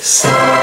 Peace.